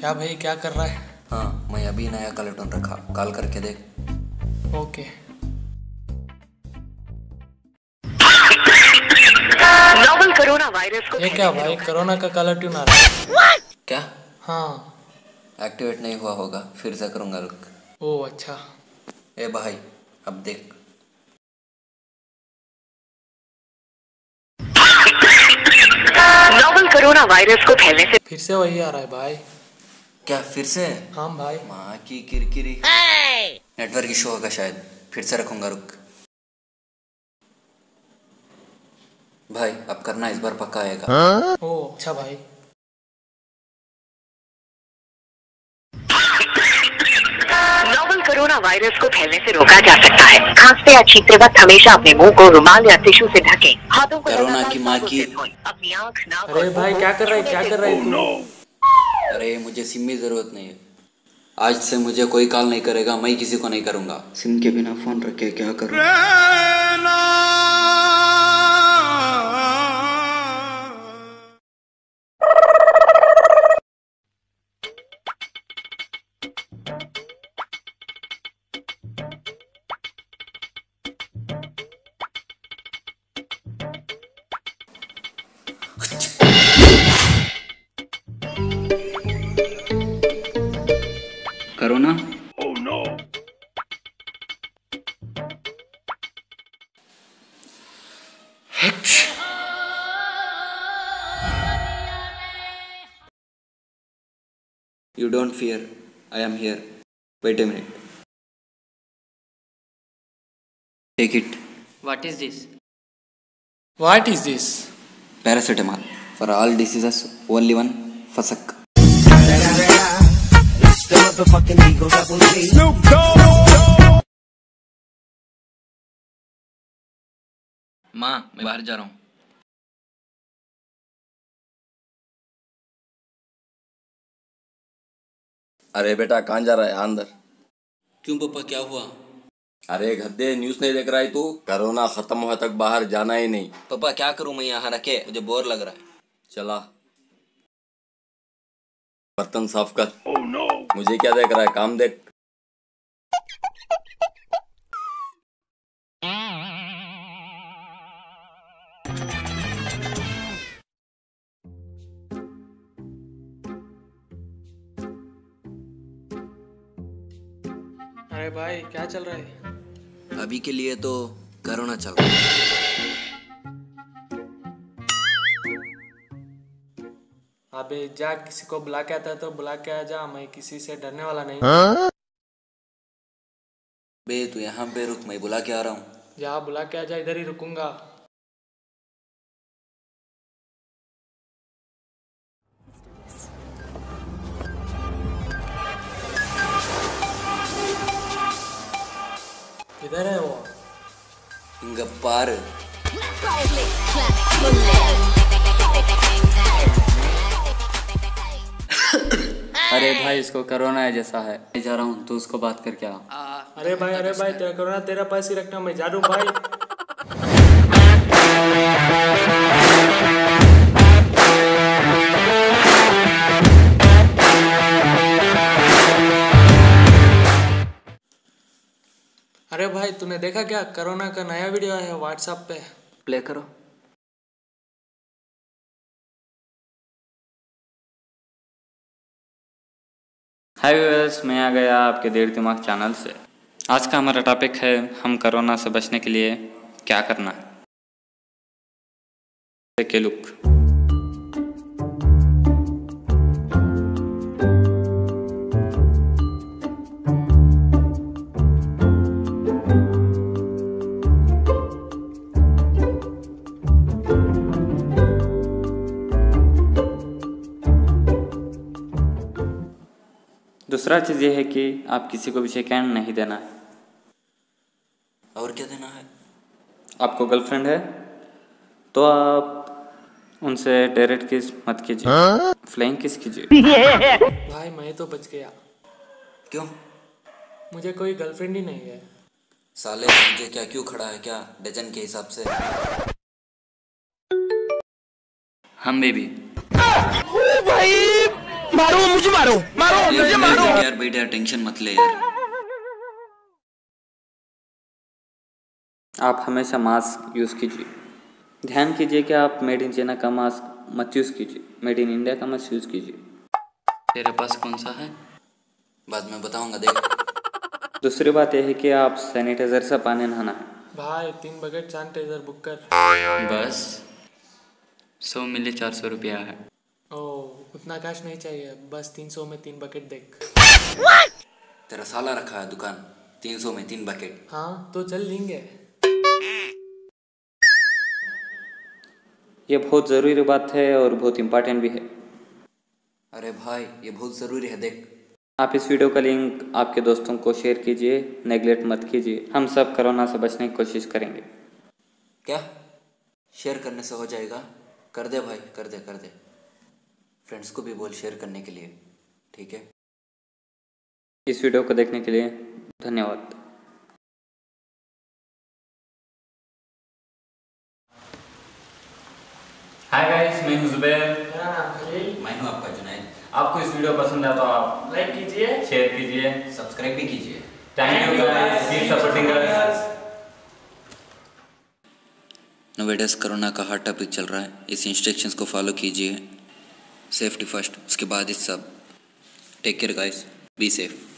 क्या भाई क्या कर रहा है? हाँ मैं अभी नया कलेक्टन रखा। कॉल करके देख। ओके। नोवल कोरोना वायरस को ये क्या भाई कोरोना का काला ट्यून आ रहा है? क्या? हाँ। एक्टिवेट नहीं हुआ होगा फिर से करूँगा रुक। ओ अच्छा। ए भाई अब देख। नोवल कोरोना वायरस को फैलने से फिर से वही आ रहा है भाई। क्या फिर से? हाँ भाई। माँ की किरकिरी। नेटवर्क इशू होगा शायद। फिर से रखूँगा रुक। भाई अब करना इस बार पक्का आएगा। ओ अच्छा भाई। नोवल कोरोना वायरस को फैलने से रोका जा सकता है। खांसते या छींकते वक्त हमेशा अपने मुँह को रुमाल या टिश्यू से ढकें। हाथों को कोरोना की माँ की- अपनी आँख ना अरे भाई क्या कर रहा है? क्या कर रहा है तू? अरे मुझे सिम की ज़रूरत नहीं है। आज से मुझे कोई कॉल नहीं करेगा मैं किसी को नहीं करूँगा। सिम के बिना फ़ोन रखे क्या करूँ? corona. Oh no. You don't fear, I am here. Wait a minute. Take it. What is this? What is this? Paracetamol. For all diseases, only one. Fasak. माँ मैं बाहर जा रहा हूँ। अरे बेटा कहाँ जा रहा है? अंदर। क्यों पापा क्या हुआ? अरे गद्दे न्यूज़ नहीं देख रहा है तू। कोरोना खत्म हुआ तक बाहर जाना ही नहीं। पापा क्या करूँ मैं यहाँ? रखे मुझे बोर लग रहा है। चला। बर्तन साफ़ कर। मुझे क्या देख रहा है? काम देख। अरे भाई क्या चल रहा है? अभी के लिए तो कोरोना चल रहा है। अबे जा किसी को बुला के आता है तो बुला के आ जा मैं किसी से डरने वाला नहीं हाँ? बे तू यहाँ पे रुक मैं बुला के आ रहा हूँ। जा बुला के आ जा इधर ही रुकूँगा। इधर है वो। इंग पार अरे भाई इसको कोरोना है जैसा है। मैं जा रहा हूँ तो उसको बात करके आ। अरे भाई अरे भाई तेरा कोरोना तेरा पास ही रखना मैं जा रहा हूँ भाई। अरे भाई तूने देखा क्या? कोरोना का नया वीडियो आया है व्हाट्सएप पे। प्ले करो। हाय व्यूअर्स मैं आ गया आपके देर दिमाग चैनल से। आज का हमारा टॉपिक है, हम कोरोना से बचने के लिए क्या करना? है के लुक दूसरा चीज़ ये है कि आप किसी को भी शेक हैंड नहीं देना है। और क्या देना है? आपको गर्लफ्रेंड है तो आप उनसे डायरेक्ट किस मत कीजिए। फ्लाइंग किस कीजिए। भाई मैं तो बच गया। क्यों? मुझे कोई गर्लफ्रेंड ही नहीं है। साले मुझे क्या क्यों खड़ा है क्या? डजन के हिसाब से। हम बेबी यार यार बेटा टेंशन मत ले यार। आप हमेशा मास्क यूज़ कीजिए। ध्यान कीजिए कि आप मेड इन चाइना का मास्क मत यूज़ कीजिए। मेड इन इंडिया का मास्क यूज़ कीजिए। तेरे पास कौन सा है? बाद में बताऊँगा देख। दूसरी बात यह है कि आप सैनिटाइजर से पानी नहाना है। भाई तीन बकेट सैनिटाइजर बुक कर। बस सौ मिले चार सौ रुपया है। उतना कैश नहीं चाहिए। बस तीन सौ में तीन बकेट देख। तेरा साला रखा है दुकान तीन सौ में तीन बकेट हाँ तो चल लेंगे। ये बहुत ज़रूरी बात है और बहुत इम्पोर्टेंट भी है। अरे भाई ये बहुत ज़रूरी है देख। आप इस वीडियो का लिंक आपके दोस्तों को शेयर कीजिए नेगलेक्ट मत कीजिए। हम सब कोरोना से बचने की कोशिश करेंगे। क्या? शेयर करने से हो जाएगा? कर दे भाई कर दे कर दे। फ्रेंड्स को भी बोल शेयर करने के लिए ठीक है? इस वीडियो को देखने के लिए धन्यवाद। हाय गाइस मैं हूँ जुबैर। मैं हूँ आपका जुनैद। आपको इस वीडियो पसंद आया तो आप लाइक कीजिए। शेयर कीजिए सब्सक्राइब भी कीजिए। Thank you guys keep supporting us nowadays corona का हॉट टॉपिक चल रहा है। इस इंस्ट्रक्शंस को फॉलो कीजिए। सेफ्टी फ़र्स्ट उसके बाद इस सब। Take care guys be safe